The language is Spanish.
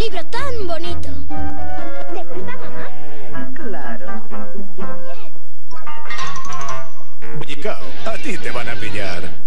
libro tan bonito. ¿Te gusta, mamá? Claro. Bien. Oye, a ti te van a pillar.